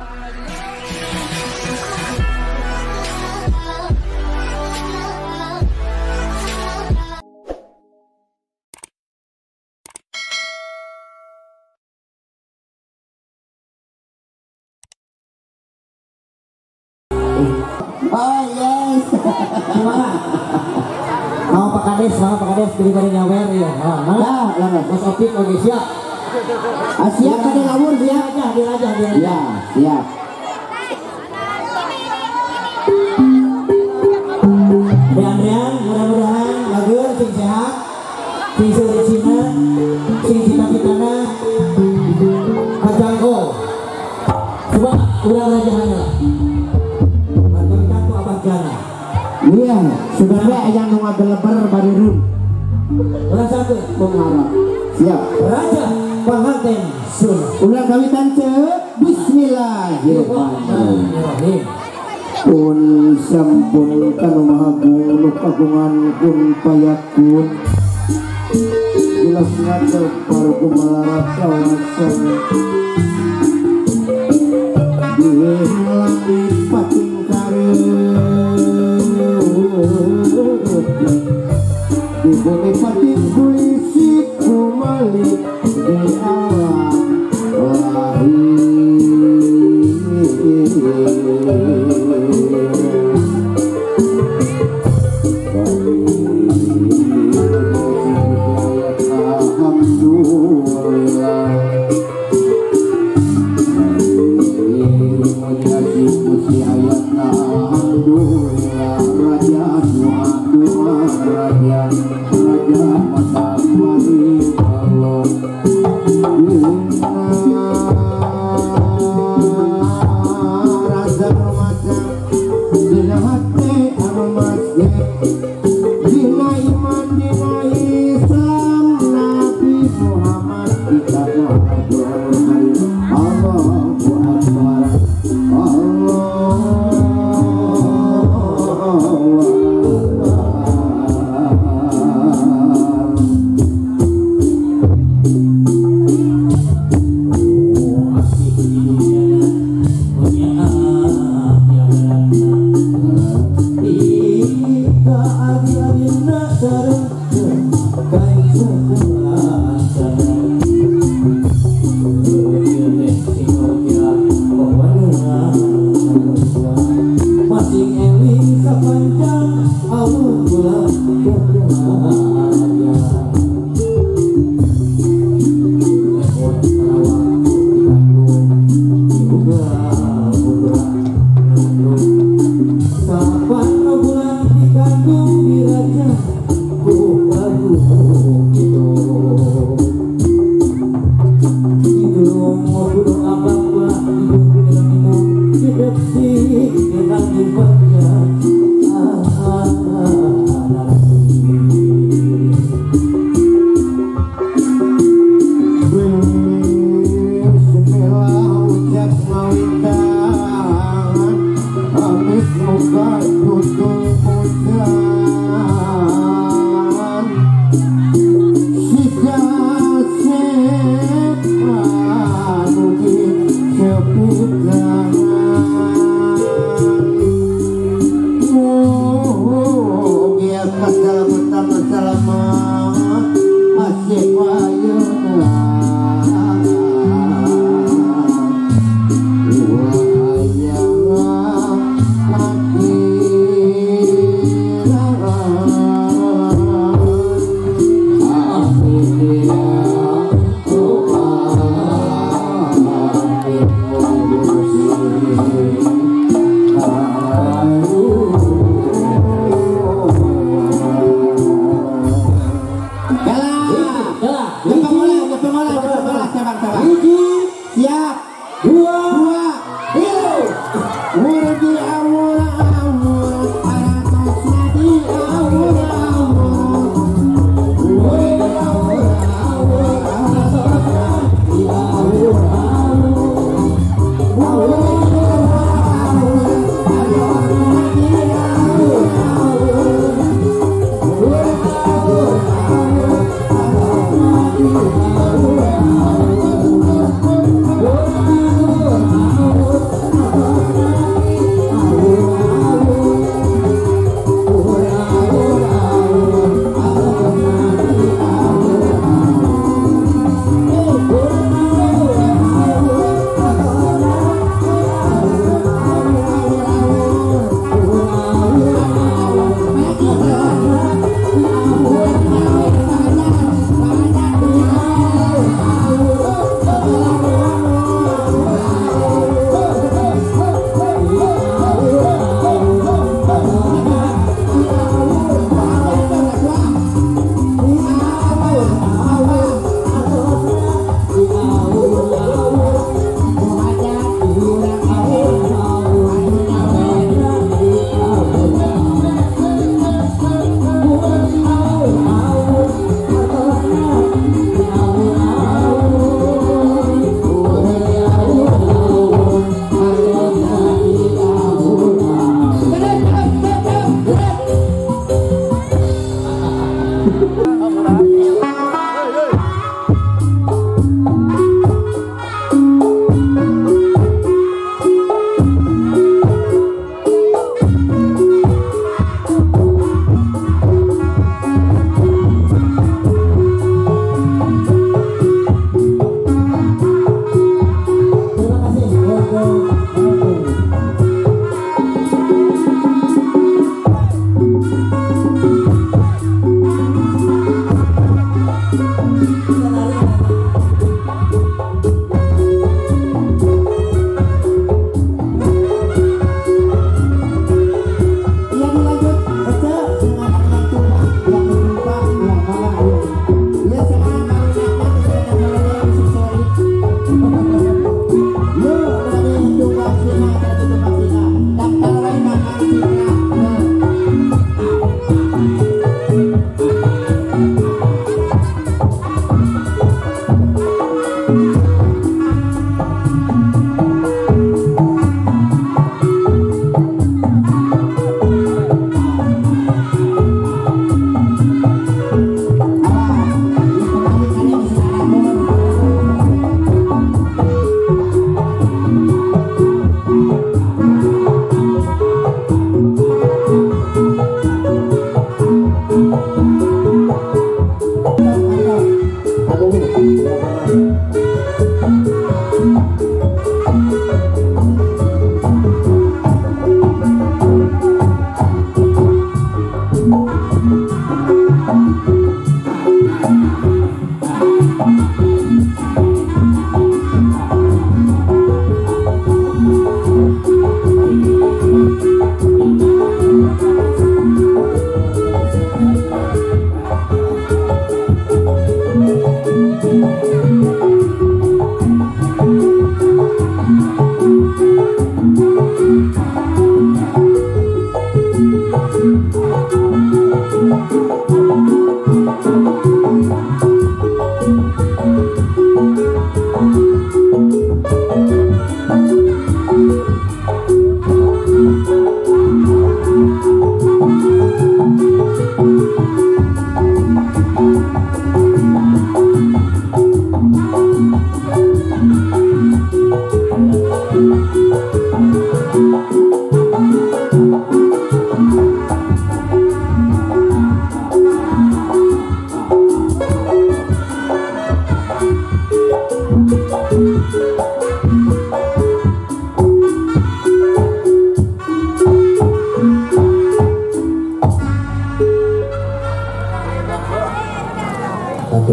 Oh yes. Gimana? Mau Pak Kades, mau Pak Kades daripada nyawer ya. Ah, mana? Lalu. Mas Opik oke siap. Asia kan ngawur Dia aja, dia aja, dia aja. Ya, siap. Andrean, mudah-mudahan bagus, sing sehat, sing sehat, sing cita-citana, kajangko. Coba udah rajahannya. Bagaimana tuh abah jana? Iya, sebenarnya yang nu ngageleber bari rum. Orang satu, Pengarap. Siap. Raja Panganten Sun. Ulang kawitan ce. Bismillahirrahmanirrahim. Pun sampun kanu maha gunu kagungan pun payakun. Jelas kumalarat kawasan. Dihen langit love you. Dalam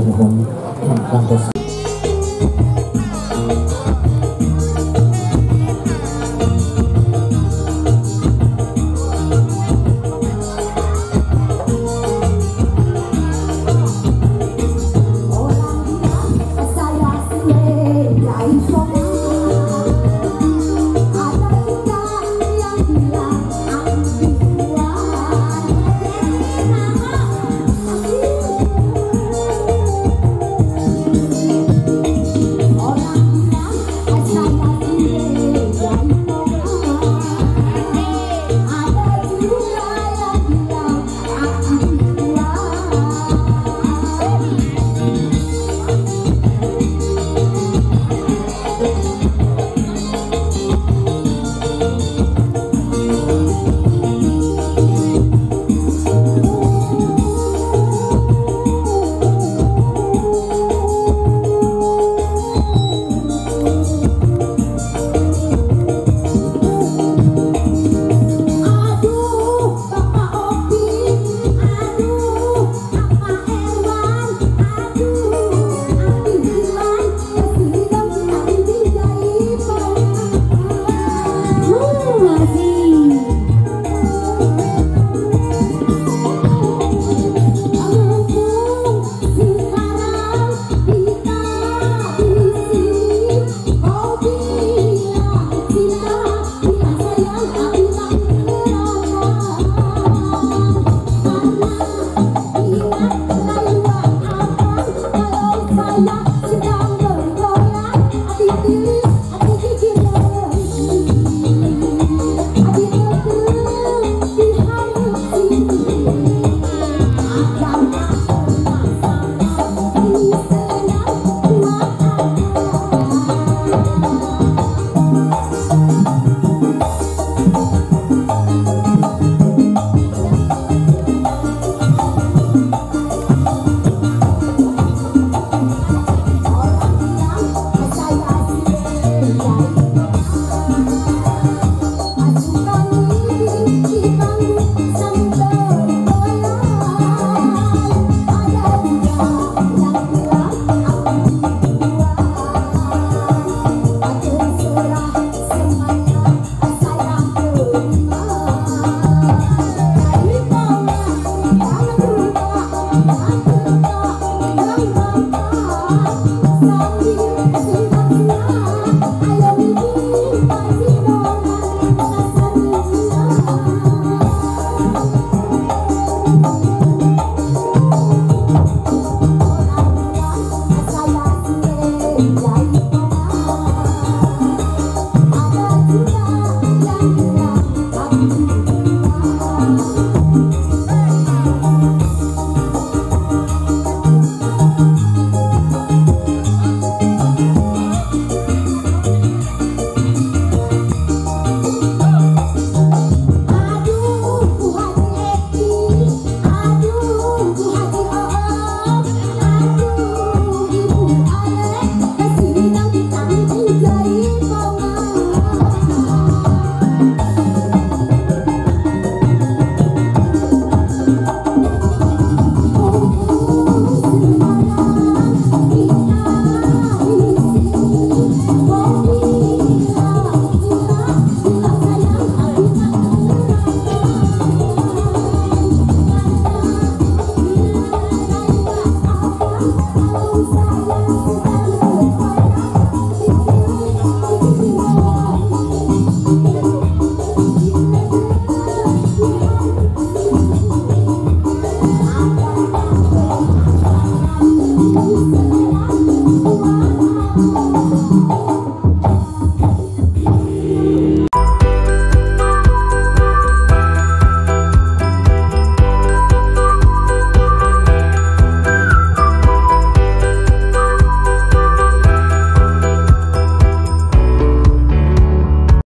que nos. Hola, mira, esa